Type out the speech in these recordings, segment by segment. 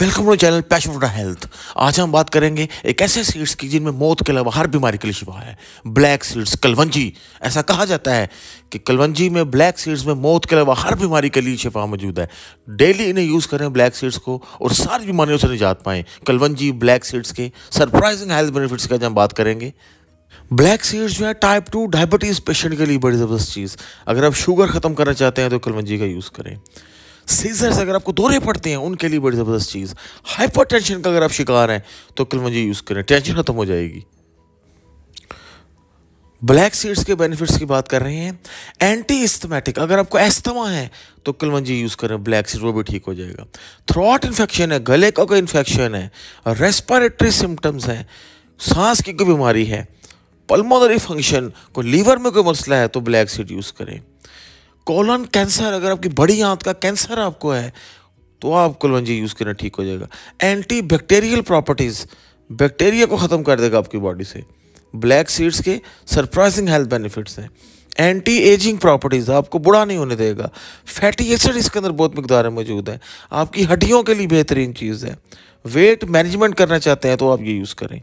Welcome to channel passion for health. आज हम बात करेंगे एक ऐसे सीड्स की जिनमें मौत के अलावा हर बीमारी के लिए शिफा है। ब्लैक सीड्स, कलवंजी। ऐसा कहा जाता है कि कलवंजी में ब्लैक सीड्स में मौत के अलावा हर बीमारी के लिए शिफा मौजूद है। डेली इन्हें यूज़ करें ब्लैक सीड्स को और सारी बीमारियों से निजात पाएँ। कलवंजी, ब्लैक सीड्स के सरप्राइजिंग हेल्थ बेनिफिट्स की हम बात करेंगे। ब्लैक सीड्स जो है टाइप टू डायबिटीज़ पेशेंट के लिए बड़ी ज़बरदस्त चीज़। अगर आप शुगर ख़त्म करना चाहते हैं तो कलवंजी का यूज़ करें। सीजर्स अगर आपको दौरे पड़ते हैं, उनके लिए बड़ी ज़बरदस्त चीज़। हाइपर टेंशन का अगर आप शिकार हैं तो कलमंजी यूज़ करें। टेंशन ख़त्म हो जाएगी। ब्लैक सीड्स के बेनिफिट्स की बात कर रहे हैं। एंटी इस्थमेटिक अगर आपको एस्थमा है तो कलमंजी यूज़ करें। ब्लैक सीड वो भी ठीक हो जाएगा। थ्रॉट इन्फेक्शन है, गले का कोई इन्फेक्शन है रेस्पिरेटरी सिम्टम्स हैं, सांस की कोई बीमारी है पल्मोनरी फ़ंक्शन को लीवर में कोई मसला है तो ब्लैक सीड यूज़ करें। कोलन कैंसर अगर आपकी बड़ी आंत का कैंसर आपको है तो आप कुलवंजी यूज़ करना ठीक हो जाएगा। एंटी बैक्टेरियल प्रॉपर्टीज़ बैक्टीरिया को ख़त्म कर देगा आपकी बॉडी से। ब्लैक सीड्स के सरप्राइजिंग हेल्थ बेनिफिट्स हैं। एंटी एजिंग प्रॉपर्टीज़ आपको बुरा नहीं होने देगा। फैटी एसिड इसके अंदर बहुत मकदार में मौजूद है। आपकी हड्डियों के लिए बेहतरीन चीज़ है। वेट मैनेजमेंट करना चाहते हैं तो आप ये यूज़ करें।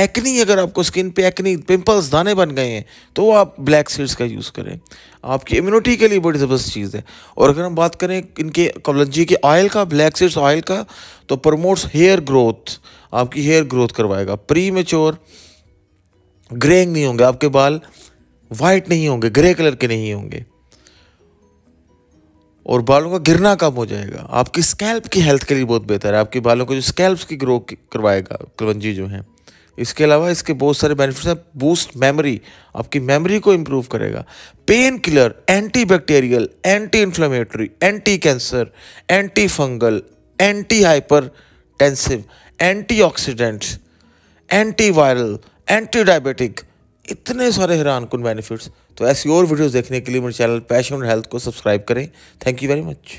एक्नी अगर आपको स्किन पे एक्नी पिंपल्स दाने बन गए हैं तो आप ब्लैक सीड्स का यूज़ करें। आपकी इम्यूनिटी के लिए बड़ी ज़बरदस्त चीज़ है। और अगर हम बात करें इनके कवलंजी के ऑयल का ब्लैक सीड्स ऑयल का तो प्रमोट्स हेयर ग्रोथ आपकी हेयर ग्रोथ करवाएगा। प्री मेच्योर ग्रेइंग नहीं होंगे। आपके बाल वाइट नहीं होंगे ग्रे कलर के नहीं होंगे। और बालों का गिरना कम हो जाएगा। आपकी स्कैल्प की हेल्थ के लिए बहुत बेहतर है। आपके बालों को जो स्कैल्प की ग्रो करवाएगा, कलवंजी जो है। इसके अलावा इसके बहुत सारे बेनिफिट्स हैं। बूस्ट मेमोरी आपकी मेमोरी को इम्प्रूव करेगा। Painkiller anti bacterial anti inflammatory anti cancer anti fungal anti hypertensive anti oxidants anti viral anti diabetic इतने सारे हैरान कन बेनिफिट्स तो ऐसी और वीडियोस देखने के लिए मेरे चैनल पैशन हेल्थ को सब्सक्राइब करें। Thank you very much